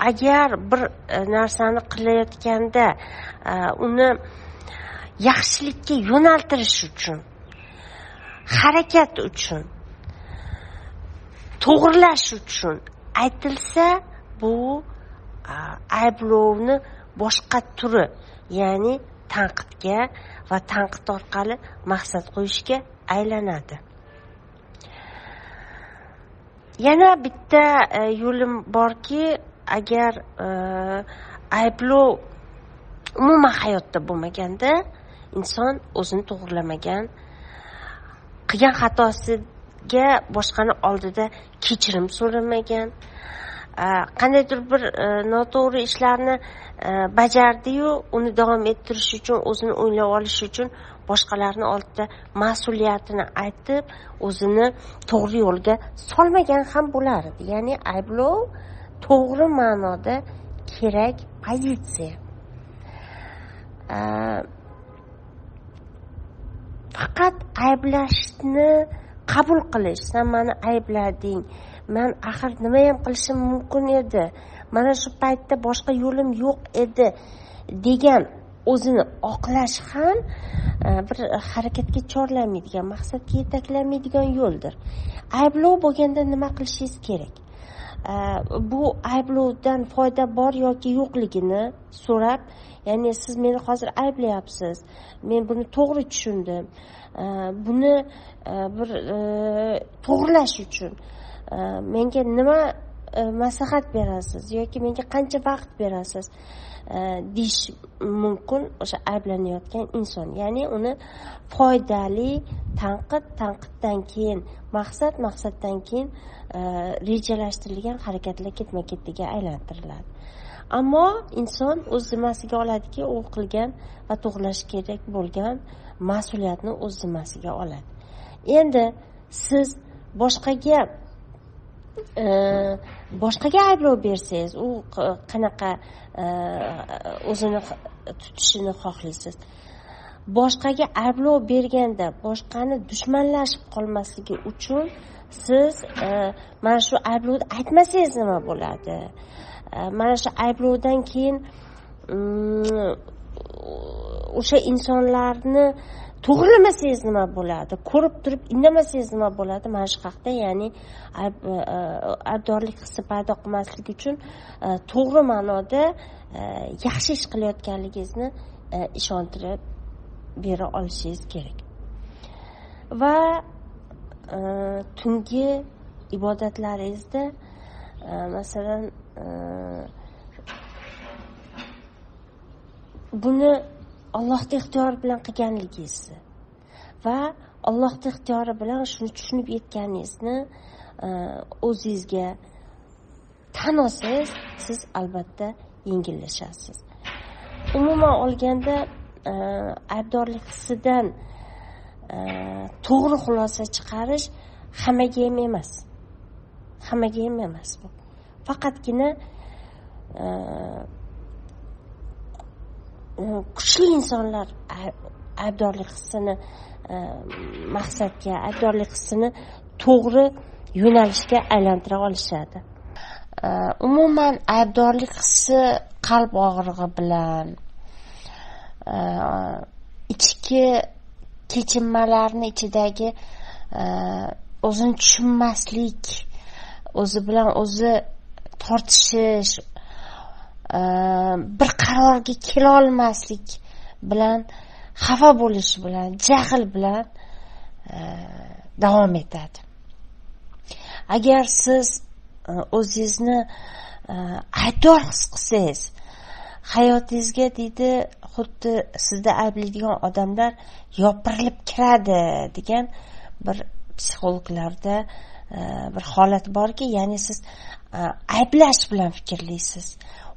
Agar bir e, narsani qilayotganda uni yaxshilikka yo'naltirish uchun harakat uchun to'g'irlash uchun aytilsa bu ayblovni boshqa turi. Ya'ni tanqidga va tanqid orqali maqsad qo'yishga aylanadi. Yana bitta e, yo'lim borki agar e, ayblov umuman hayotda bo'lmaganda inson o'zini to'g'irlamagan qilgan xatosiga boshqani oldida kechirim so'ramagan e, qandaydir bir e, noto'g'ri ishlarni Э, bajardiyu uni davom ettirish uchun o'zini o'nglab olish uchun boshqalarni oldida mas'uliyatini aytib o'zini to'g'ri yo'lga solmagan ham bo'lar edi ya'ni ayblov to'g'ri ma'noda kerak pozitsiya. Э, faqat ayblashni qabul qilish. San mani ayblading. Man axir nima ham qilishim mumkin edi? Mana shu paytda boshqa yo'lim yo'q edi degan o'zini oqlash ham e, bir harakatga chorlamaydigan maqsadga yetaklamaydigan yo'ldir. Ayblov bo'lganda nima qilishingiz kerak? E, bu ayblovdan foyda bor yoki yo'qligini so'rab ya'ni siz meni hozir ayblayapsiz men buni to'g'ri tushundim e, buni bir to'g'irlash uchun menga nima E, maslahat berasiz yoki menga qancha vaqt berasiz e, deyish mumkin o'sha ayblanayotgan inson. Ya'ni uni foydali tanqid tanqiddan keyin maqsad maqsaddan keyin e, rejalashtirilgan harakatlar ketma ketiga aylantiriladi. Ammo inson o'z zimmasiga oladiki u qilgan va to'g'irlash kerak bo'lgan mas'uliyatni o'z zimmasiga oladi. Endi siz boshqaga boshqaga ayblov bersangiz u qanaqa o'zini tutishini xohlaysiz boshqaga ayblov berganda boshqani dushmanlashib qolmasligi uchun siz mana shu ayblovni aytmasangiz nima bo'ladi mana shu ayblovdan keyin o'sha insonlarni to'g'rilamasangiz nima bo'ladi? Ko'rib turib indamasangiz nima bo'ladi? Mana shu haqda ya'ni aybdorlik hissi paydo qilmaslik uchun to'g'ri ma'noda yaxshi ish qilayotganligingizni ishontirib bera olishingiz kerak. Va tungi ibodatlaringizda masalan buni allohni ixtiyori bilan qilganligingizni va allohni ixtiyori bilan shuni tushunib yetganingizni e, o'zingizga tan olsangiz siz albatta yengillashasiz. Umuman olganda e, aybdorlik hissidan e, to'g'ri xulosa chiqarish hammaga ham emas. Hammaga ham emas bu. Faqatgina kuchli insonlar aybdorlik hissini e, maqsadga aybdorlik hissini to'g'ri yo'nalishga aylantira olishadi. E, umuman aybdorlik hissi qalb og'rig'i bilan e, ichki kechinmalarni ichidagi o'zini tushunmaslik o'zi bilan o'zi tortishish bir qarorga kelolmaslik bilan xafa bo'lish bilan jahl bilan e, davom etadi. Agar siz e, o'zingizni e, aybdor his qilsangiz hayotingizga deydi xuddi sizni ayblaydigan odamlar yopirilib kiradi degan bir psixologlarda bir holat borki ya'ni siz Э, ayblash bilan fikrlaysiz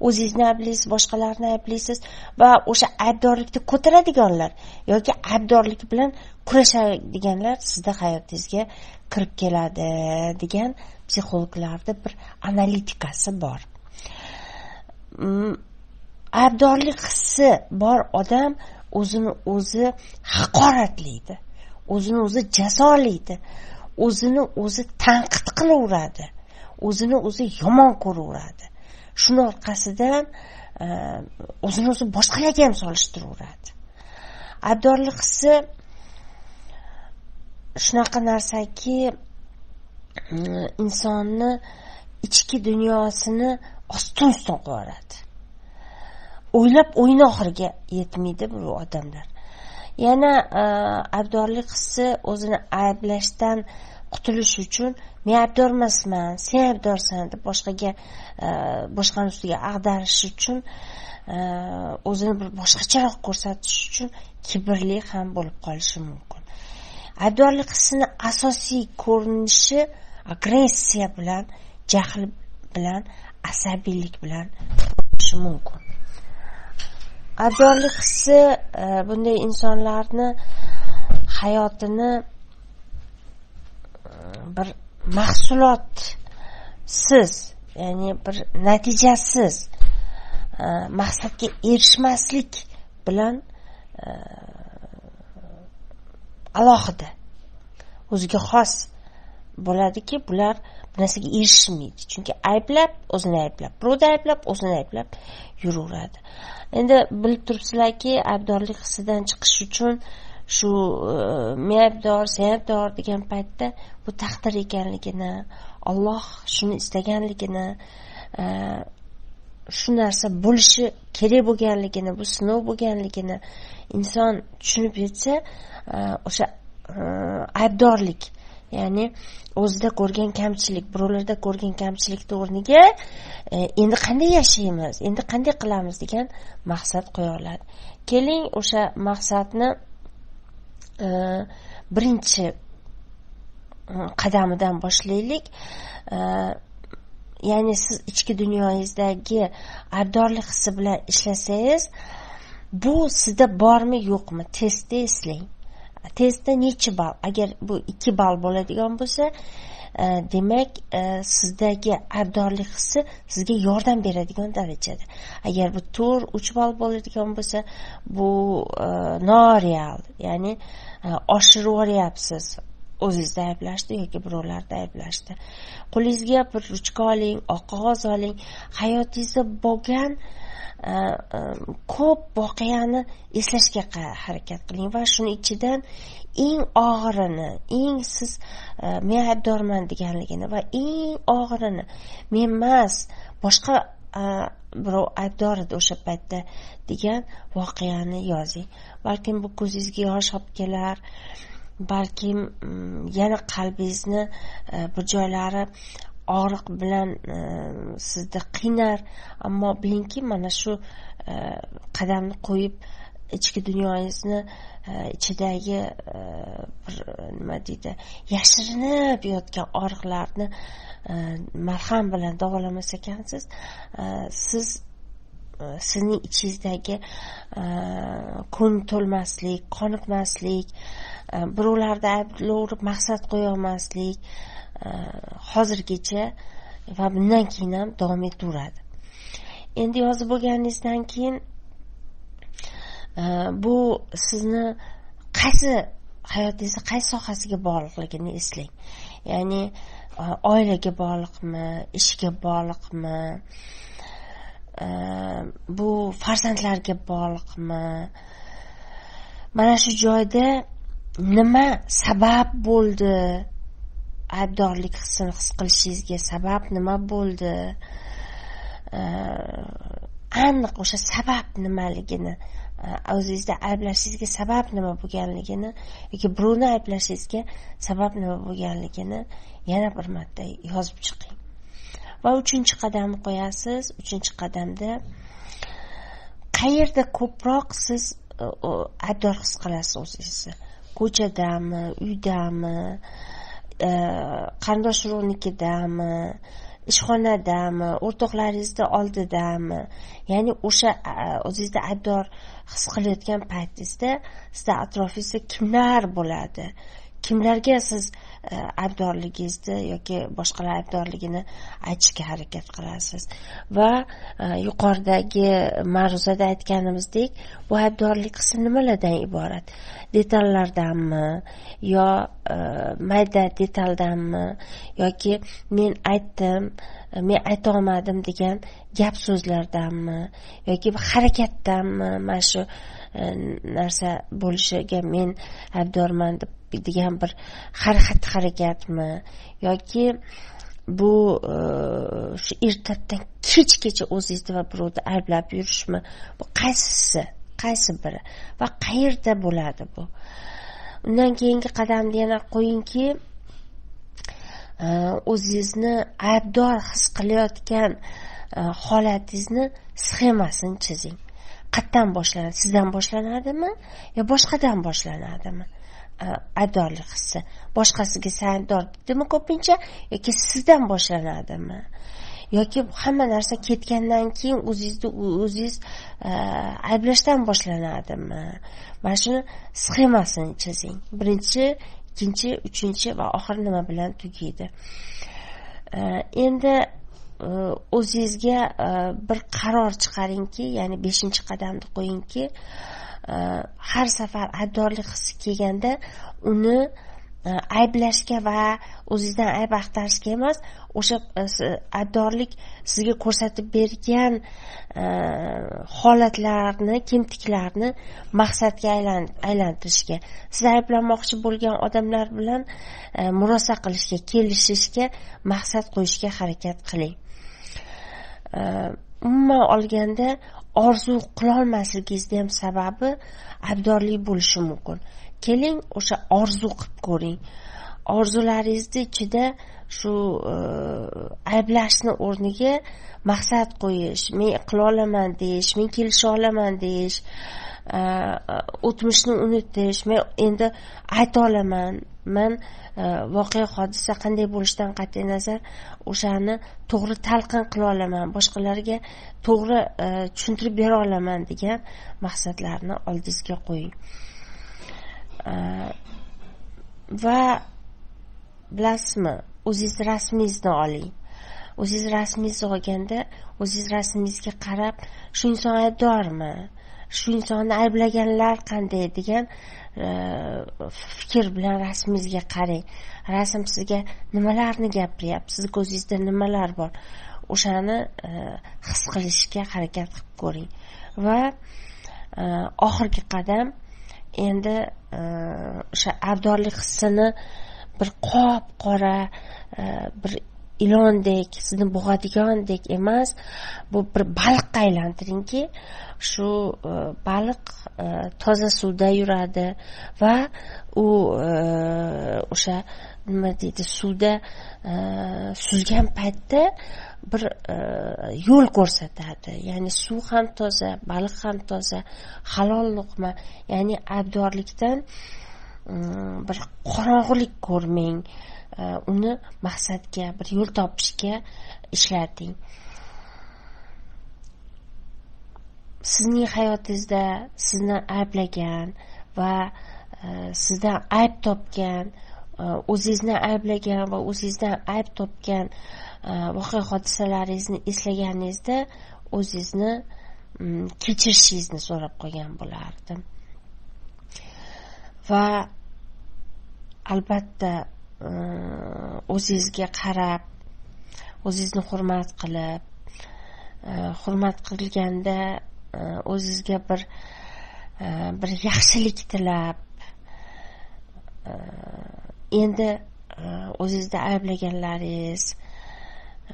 o'zingizni ayblaysiz boshqalarni ayblaysiz va o'sha aybdorlikni ko'taradiganlar yoki aybdorlik bilan kurashadiganlar sizni hayotingizga kirib keladi degan psixologlarni bir analitikasi bor. Mm, aybdorlik hissi bor odam o'zini o'zi haqoratlaydi o'zini o'zi jazolaydi o'zini o'zi tanqid qilaveradi. O'zini o'zi yomon ko'raveradi shuni orqasidan e, o'zini o'zi boshqalarga ham solishtiraveradi aybdorlik hissi shunaqa narsaki mm, insonni ichki dunyosini ostin ustin qilib yuboradi o'ylab o'yini oxiriga yetmaydi bu odamlar. Yana abdorlik aybdorlik hissi o'zini ayblashdan qutulish uchun men aybdor emasman sen aybdorsan deb boshqaga e, boshqani ustiga ag'darish uchun e, o'zini bir boshqacharoq ko'rsatish uchun kibrli ham bo'lib qolishi mumkin. Aybdorlik hissini asosiy ko'rinishi agressiya bilan jahl bilan asabiylik bilan bo'lishi mumkin. Aybdorlik hissi e, bunday insonlarni hayotini bir mahsulotsiz ya'ni bir natijasiz e, maqsadga erishmaslik bilan e, alohida o'ziga xos bo'ladiki bular bir narsaga erishmaydi. Chunki ayblab o'zini ayblab birovni ayblab o'zini ayblab yuraveradi. Endi bilib turibsizlarki aybdorlik hissidan chiqish uchun shu e, men aybdor sen aybdor degan paytda bu taqdir ekanligini olloh shuni istaganligini e, shu narsa bo'lishi kerak bo'lganligini bu sinov bo'lganligini inson tushunib yetsa e, o'sha aybdorlik ya'ni o'zida ko'rgan kamchilik birovlarda ko'rgan kamchilikni o'rniga endi qanday yashaymiz endi qanday qilamiz degan maqsad qo'ya oladi keling o'sha maqsadni Э, birinchi э, qadamidan boshlaylik. Э, ya'ni siz ichki dunyoyingizdagi aybdorlik hissi bilan ishlasangiz bu sizda bormi yo'qmi testda eslang. Testda necha ball? Agar bu ikki ball bo'ladigan bo'lsa e, demak e, sizdagi aybdorlik hissi sizga yordam beradigan darajada. Agar bu to'rt uch ball bo'ladigan bo'lsa bu e, noreal ya'ni oshirib yuboryapsiz o'zingizni ayblashdi yoki birovlarni ayblashdi. Qo'lingizga bir ruchka oling oq qog'oz oling. Hayotingizda bo'lgan e, e, ko'p voqeani eslashga harakat qiling va shuni ichidan eng og'irini eng siz e, men aybdorman deganligini va eng og'irini men emas boshqa birov aybdor edi o'sha paytda degan voqeani yozing. Balkim bu ko'zingizga yosh olib kelar balkim mm, yana qalbingizni e, bir joylari og'riq bilan e, sizni qiynar ammo bilingki mana shu e, qadamni qo'yib ichki dunyoyingizni ichidagi bir nima deydi yashirinib yotgan og'riqlarni malham bilan davolamas ekansiz siz sizning ichingizdagi ko'ngil to'lmaslik qoniqmaslik birovlarni ayblovurib maqsad qo'yolmaslik hozirgacha va bundan keyin ham davom etaveradi endi yozib bo'lganingizdan keyin bu sizni qaysi hayotingizni qaysi sohasiga bog'liqligini eslang ya'ni oilaga bog'liqmi ishga bog'liqmi bu farzandlarga bog'liqmi? Mana shu joyda nima sabab bo'ldi? Aybdorlik hissini his qilishingizga sabab nima bo'ldi? Aniq o'sha sabab nimaligini Э, o'zingizda ayblashingizga sabab nima bo'lganligini yoki birovni ayblashingizga sabab nima bo'lganligini yana bir marta yozib chiqing. Va uchinchi qadamni qo'yasiz. Uchinchi qadamda qayerda ko'proq siz e, aybdor his qilasiz o'zingizni ko'chadami uydami e, qarindosh urug'nikidami ishxonadami o'rtoqlaringizni oldidami? Ya'ni o'sha e, o'zingizni aybdor his qilayotgan paytingizda sizni atrofingizda kimlar bo'ladi? Kimlarga siz e, aybdorligingizni yoki boshqalar aybdorligini aytishga harakat qilasiz? Va e, yuqoridagi ma'ruzada aytganimizdek bu aybdorlik qismi nimalardan iborat? Detallardanmi? Yo e, mayda detaldanmi? Yoki men aytdim men aytolmadim degan gap so'zlardanmi yoki harakatdanmi mana shu e, narsa bo'lishiga men aybdorman deb degan bir xatti harakatmi yoki bu e, shu ertadan kechgacha o'zingizni va birovni ayblab yurishmi? Bu qaysisi qaysi biri va qayerda bo'ladi bu? Undan keyingi qadamni yana qo'yingki Э, o'zingizni aybdor his qilayotgan e, holatingizni sxemasini chizing. Qayerdan boshlanadi? Sizdan boshlanadimi? Yo boshqadan boshlanadimi? E, aybdorlik hissi. Boshqasiga sandor aybdor ko'pincha? Yoki sizdan boshlanadimi? Yoki hamma narsa ketgandan keyin o'zingizni o'zingiz e, ayblashdan boshlanadimi? Mana shuni sxemasini chizing. Birinchi ikkinchi uchinchi va oxiri nima bilan tugaydi? Endi e, o'zingizga e, bir qaror chiqaringki ya'ni beshinchi qadamni qo'yingki e, har safar aybdorlik hissi kelganda uni Э, ayblashga va o'zingizdan ayb axtarishga emas o'sha e, aybdorlik sizga ko'rsatib bergan e, holatlarni kemtiklarni maqsadga aylantirishga siz ayblamoqchi bo'lgan odamlar bilan e, murosa qilishga kelishishga maqsad qo'yishga harakat qiling. Umuman olganda orzu qilolmasligingizni ham sababi aybdorlik bo'lishi mumkin. Keling o'sha orzu qilib ko'ring. Orzularingizni ichida shu e, ayblashni o'rniga maqsad qo'yish men qilolaman deyish men kelisha olaman deyish e, o'tmishni unutish men endi ayta olaman. Man e, voqea hodisa qanday bo'lishidan qat'iy nazar o'shani to'g'ri talqin qila olaman boshqalarga to'g'ri tushuntirib bera olaman degan maqsadlarni oldingizga qo'ying. Э, va bilasizmi o'zingiz rasmingizni oling. O'zingiz rasmingizni olganda o'zingiz rasmingizga qarab shu inson aybdormi? Shu insonni ayblaganlar qanday degan e, fikr bilan rasmingizga qarang. Rasm sizga nimalarni gapiryapti? Sizni ko'zingizda nimalar bor? O'shani e, his qilishga harakat qilib ko'ring. Va e, oxirgi qadam endi e, o'sha ardorlik hissini bir qop qora e, bir ilondek sizni bo'g'adigandek emas bu bir baliqqa aylantiringki shu e, baliq toza suvda yuradi va u o'sha nima deydi suvda suzgan paytda bir e, yo'l ko'rsatadi. Ya'ni suv ham toza baliq ham toza halol luqma ya'ni aybdorlikdan mm, bir qorong'ulik ko'rmang. E, uni maqsadga bir yo'l topishga ishlating. Sizning hayotingizda sizni ayblagan va e, sizdan ayb topgan e, o'zingizni ayblagan va o'zingizdan ayb topgan e, Э, voqea hodisalaringizni eslaganingizda o'zingizni mm, kechirishingizni so'rab qolgan bo'lardim. Va albatta e, o'zingizga qarab o'zingizni hurmat qilib e, hurmat qilganda e, o'zizga bir bir yaxshilik tilab endi o'zizda ayblaganlaringiz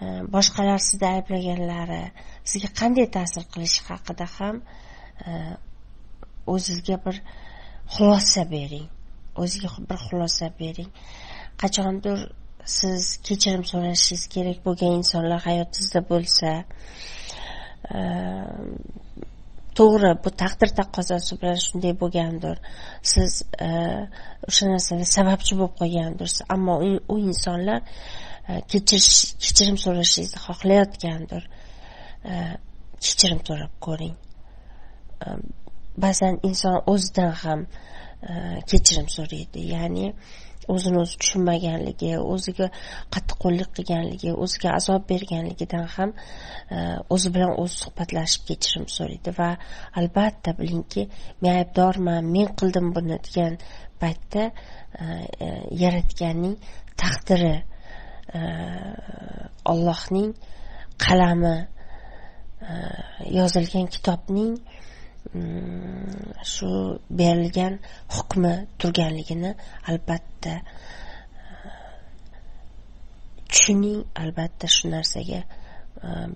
Э, boshqalar sizni ayblaganlari sizga qanday ta'sir qilishi haqida ham e, o'zizga bir xulosa bering. O'ziga bir xulosa bering. Qachondir siz kechirim so'rashingiz kerak bo'lgan insonlar hayotingizda bo'lsa e, to'g'ri bu taqdir taqozosi bilan shunday bo'lgandir. Siz e, o'sha narsaga sababchi bo'lib qolgandirsiz. Ammo u insonlar kechirish kechirim so'rashingizni xohlayotgandir kechirim so'rab ko'ring ba'zan inson o'zidan ham kechirim so'raydi ya'ni o'zini o'zi tushunmaganligi o'ziga qattiqqo'llik qilganligi o'ziga azob berganligidan ham o'zi bilan o'zi suhbatlashib kechirim so'raydi va albatta bilingki men aybdorman men qildim buni degan paytda yaratganning taqdiri Э, ollohning qalami э, yozilgan kitobning shu berilgan hukmi turganligini albatta э, tushuning albatta shu narsaga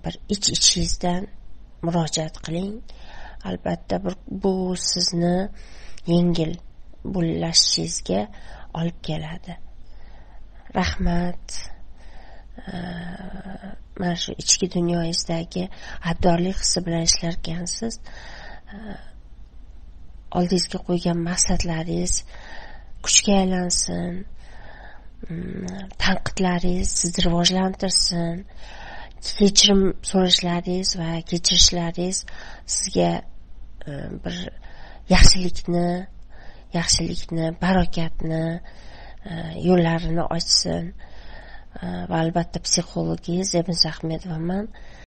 bir ich ichingizdan murojaat qiling. Albatta bir bu sizni yengil bo'lashingizga olib keladi. Rahmat. Mana shu ichki dunyoyingizdagi abdorlik hissi bilan ishlarkansiz e, oldingizga qo'ygan maqsadlaringiz kuchga aylansin mm, tanqidlaringiz sizni rivojlantirsin kechirim so'rashlaringiz va kechirishlaringiz sizga e, bir yaxshilikni yaxshilikni barokatni e, yo'llarini ochsin. e, va albatta psixologingiz zebin ahmedovaman